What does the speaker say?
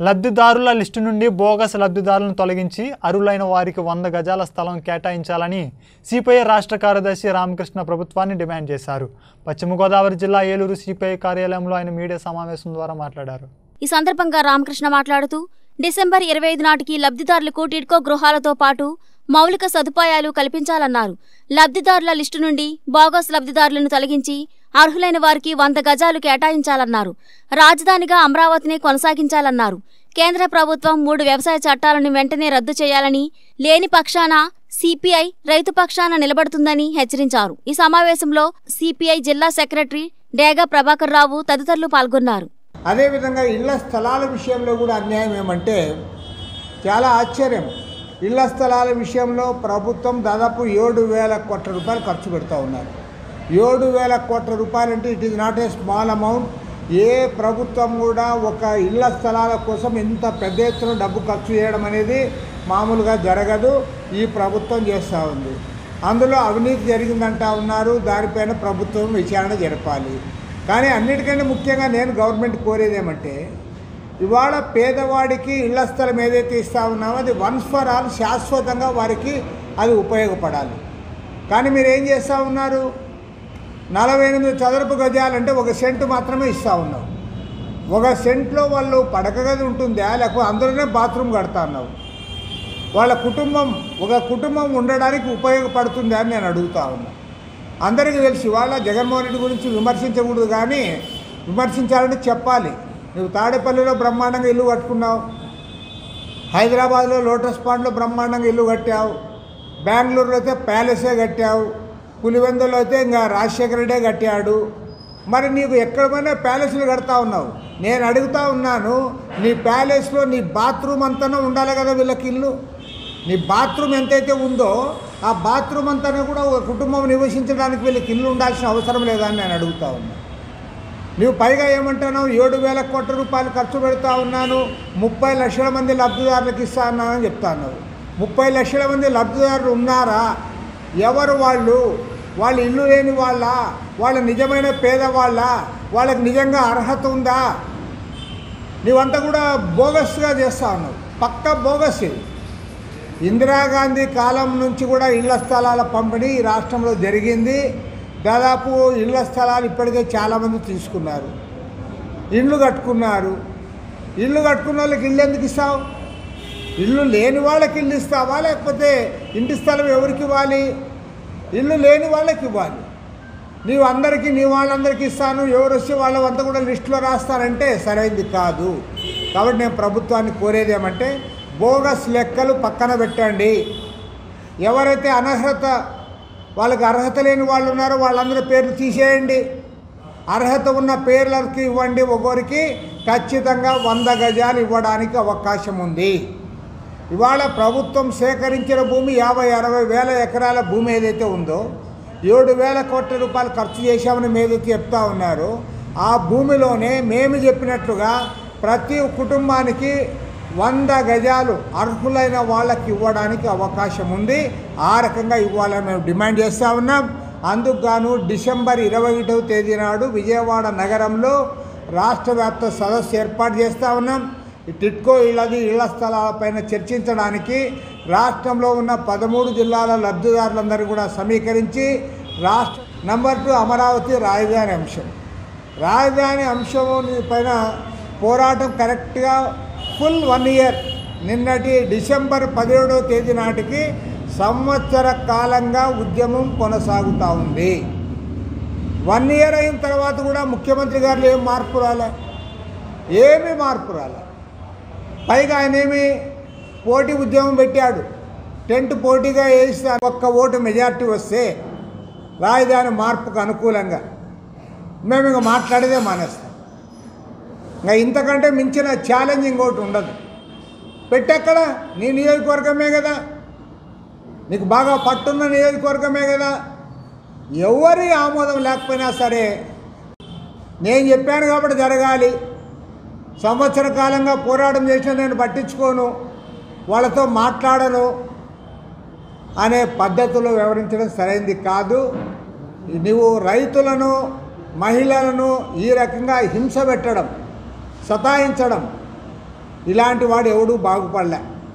లబ్ధిదారుల లిస్టు నుండి బోగస్ లబ్ధిదారులను తొలగించి అరులైన వారికి వంద గజాల స్థలం కేటాయించాలని సిపిఐ రాష్ట్ర కార్యదర్శి రామకృష్ణ ప్రభుత్వాన్ని డిమాండ్ చేశారు. పశ్చిమ గోదావరి జిల్లా ఏలూరు సిపిఐ కార్యాలయంలో ఆయన మీడియా సమావేశం ద్వారా మాట్లాడారు. ఈ సందర్భంగా రామకృష్ణ మాట్లాడుతూ డిసెంబర్ ఇరవై ఐదు నాటికి లబ్ధిదారులకు టిడ్కో గృహాలతో పాటు మౌలిక సదుపాయాలు కల్పించాలన్నారు. లబ్ధిదారుల లిస్టు నుండి బోగస్ లబ్ధిదారులను తొలగించి అర్హులైన వారికి వంద గజాలు కేటాయించాలన్నారు. రాజధానిగా అమరావతిని కొనసాగించాలన్నారు. కేంద్ర ప్రభుత్వం మూడు వ్యవసాయ చట్టాలను వెంటనే రద్దు చేయాలని లేని పక్షాన సిపిఐ రైతు పక్షాన నిలబడుతుందని హెచ్చరించారు. ఈ సమావేశంలో సిపిఐ జిల్లా సెక్రటరీ డేగా ప్రభాకర్ రావు తదితరులు పాల్గొన్నారు. అదేవిధంగా ఇళ్ళ స్థలాల విషయంలో కూడా అన్యాయం ఏమంటే చాలా ఆశ్చర్యం. ఇళ్ళ స్థలాల విషయంలో ప్రభుత్వం దాదాపు ఏడు వేల కోట్ల రూపాయలు ఖర్చు పెడతా ఉన్నారు. ఏడు వేల కోట్ల రూపాయలంటే it is not a small amount. ఏ ప్రభుత్వం కూడా ఒక ఇళ్ళ స్థలాల కోసం ఇంత పెద్ద ఎత్తున డబ్బు ఖర్చు చేయడం అనేది మామూలుగా జరగదు. ఈ ప్రభుత్వం చేస్తూ ఉంది. అందులో అవినీతి జరిగిందంటా ఉన్నారు. దానిపైన ప్రభుత్వం విచారణ జరపాలి. కానీ అన్నిటికంటే ముఖ్యంగా నేను గవర్నమెంట్ కోరేది ఏమంటే ఇవాళ పేదవాడికి ఇళ్ళ స్థలం ఏదైతే ఇస్తా ఉన్నామో అది వన్స్ ఫర్ ఆల్ శాశ్వతంగా వారికి అది ఉపయోగపడాలి. కానీ మీరు ఏం చేస్తూ ఉన్నారు? నలభై ఎనిమిది చదరపు గజాలంటే ఒక సెంటు మాత్రమే ఇస్తూ ఉన్నావు. ఒక సెంట్లో వాళ్ళు పడక గది ఉంటుందా లేకపోతే అందులోనే బాత్రూమ్ కడతా ఉన్నావు. వాళ్ళ కుటుంబం ఒక కుటుంబం ఉండడానికి ఉపయోగపడుతుందా అని నేను అడుగుతా ఉన్నా. అందరికీ తెలిసి వాళ్ళ జగన్మోహన్ రెడ్డి గురించి విమర్శించకూడదు కానీ విమర్శించాలంటే చెప్పాలి. నువ్వు తాడేపల్లిలో బ్రహ్మాండంగా ఇల్లు కట్టుకున్నావు హైదరాబాద్లో లోటస్ పాండ్లో బ్రహ్మాండంగా ఇల్లు కట్టావు బెంగళూరులో అయితే ప్యాలెసే కట్టావు పులివెందులో అయితే ఇంకా రాజశేఖర రెడ్డే కట్టాడు. మరి నీకు ఎక్కడ ప్యాలెస్లు కడతా ఉన్నావు? నేను అడుగుతా ఉన్నాను నీ ప్యాలెస్లో నీ బాత్రూమ్ అంతనే ఉండాలి కదా వీళ్ళకి ఇల్లు? నీ బాత్రూమ్ ఎంతైతే ఉందో ఆ బాత్రూమ్ అంతానే కూడా ఒక కుటుంబం నివసించడానికి వీళ్ళకి ఇల్లు ఉండాల్సిన అవసరం లేదా అని నేను అడుగుతా ఉన్నాను నువ్వు పైగా ఏమంటున్నావు? ఏడు వేల కోట్ల రూపాయలు ఖర్చు పెడతా ఉన్నాను ముప్పై లక్షల మంది లబ్ధిదారులకు ఇస్తా ఉన్నానని చెప్తాను ముప్పై లక్షల మంది లబ్ధిదారులు ఉన్నారా? ఎవరు వాళ్ళు? వాళ్ళు ఇల్లు లేని వాళ్ళ వాళ్ళ నిజమైన పేదవాళ్ళ వాళ్ళకి నిజంగా అర్హత ఉందా? నీవంతా కూడా బోగస్గా చేస్తా ఉన్నావు. పక్క బోగస్ ఇది ఇందిరాగాంధీ కాలం నుంచి కూడా ఇళ్ళ స్థలాల పంపిణీ ఈ రాష్ట్రంలో జరిగింది. దాదాపు ఇళ్ళ స్థలాలు ఇప్పటికే చాలామంది తీసుకున్నారు. ఇళ్ళు కట్టుకున్నారు. ఇల్లు కట్టుకున్న వాళ్ళకి ఇల్లు ఎందుకు ఇస్తావు? ఇల్లు లేని వాళ్ళకి ఇల్లు ఇస్తావా? లేకపోతే ఇంటి స్థలం ఎవరికి ఇవ్వాలి? ఇల్లు లేని వాళ్ళకి ఇవ్వాలి. నీవు అందరికీ నీ వాళ్ళందరికీ ఇస్తాను ఎవరు వస్తే వాళ్ళంతా కూడా లిస్టులో రాస్తారంటే సరైంది కాదు. కాబట్టి నేను ప్రభుత్వాన్ని కోరేది ఏమంటే బోగస్ లెక్కలు పక్కన పెట్టండి. ఎవరైతే అనర్హత వాళ్ళకి అర్హత లేని వాళ్ళు ఉన్నారో వాళ్ళందరి పేర్లు తీసేయండి. అర్హత ఉన్న పేర్లకి ఇవ్వండి ఒకరికి ఖచ్చితంగా వంద గజాలు ఇవ్వడానికి అవకాశం ఉంది. ఇవాళ ప్రభుత్వం సేకరించిన భూమి యాభై అరవై వేల ఎకరాల భూమి ఏదైతే ఉందో ఏడు వేల కోట్ల రూపాయలు ఖర్చు చేశామని మీదైతే చెప్తా ఉన్నారు. ఆ భూమిలోనే మేము చెప్పినట్లుగా ప్రతి కుటుంబానికి వంద గజాలు అర్హులైన వాళ్ళకి ఇవ్వడానికి అవకాశం ఉంది. ఆ రకంగా ఇవ్వాలని మేము డిమాండ్ చేస్తూ ఉన్నాం. అందుకు గాను డిసెంబర్ ఇరవై ఒకటవ తేదీ నాడు విజయవాడ నగరంలో రాష్ట్ర వ్యాప్త సదస్సు ఏర్పాటు చేస్తూ ఉన్నాం. టిట్కో ఇళ్ళది ఇళ్ళ స్థలాలపైన చర్చించడానికి రాష్ట్రంలో ఉన్న పదమూడు జిల్లాల లబ్ధిదారులందరూ కూడా సమీకరించి రాష్ట్ర నంబర్ టూ అమరావతి రాజధాని అంశం. రాజధాని అంశం పైన పోరాటం కరెక్ట్గా ఫుల్ వన్ ఇయర్. నిన్నటి డిసెంబర్ పదిహేడవ తేదీ నాటికి సంవత్సర కాలంగా ఉద్యమం కొనసాగుతూ ఉంది. వన్ ఇయర్ అయిన తర్వాత కూడా ముఖ్యమంత్రి గారు ఏం మార్పు రాలే? ఏమీ మార్పు రాలే. పైగా ఆయనేమి పోటీ ఉద్యమం పెట్టాడు. టెంట్ పోటీగా వేస్తే ఒక్క ఓటు మెజార్టీ వస్తే రాజధాని మార్పుకు అనుకూలంగా. మేము ఇంక మాట్లాడేదే మానేస్తాం. ఇంకా ఇంతకంటే మించిన ఛాలెంజ్ ఇంకోటి ఉండదు. పెట్టెక్కడ? నీ నియోజకవర్గమే కదా. నీకు బాగా పట్టున్న నియోజకవర్గమే కదా. ఎవరి ఆమోదం లేకపోయినా సరే నేను చెప్పాను కాబట్టి జరగాలి. సంవత్సర కాలంగా పోరాటం చేసినా నేను పట్టించుకోను వాళ్ళతో మాట్లాడను అనే పద్ధతిలో వివరించడం సరైంది కాదు. నువ్వు రైతులను మహిళలను ఈ రకంగా హింస పెట్టడం సతాయించడం ఇలాంటి వాడు ఎవడూ బాగుపడలే.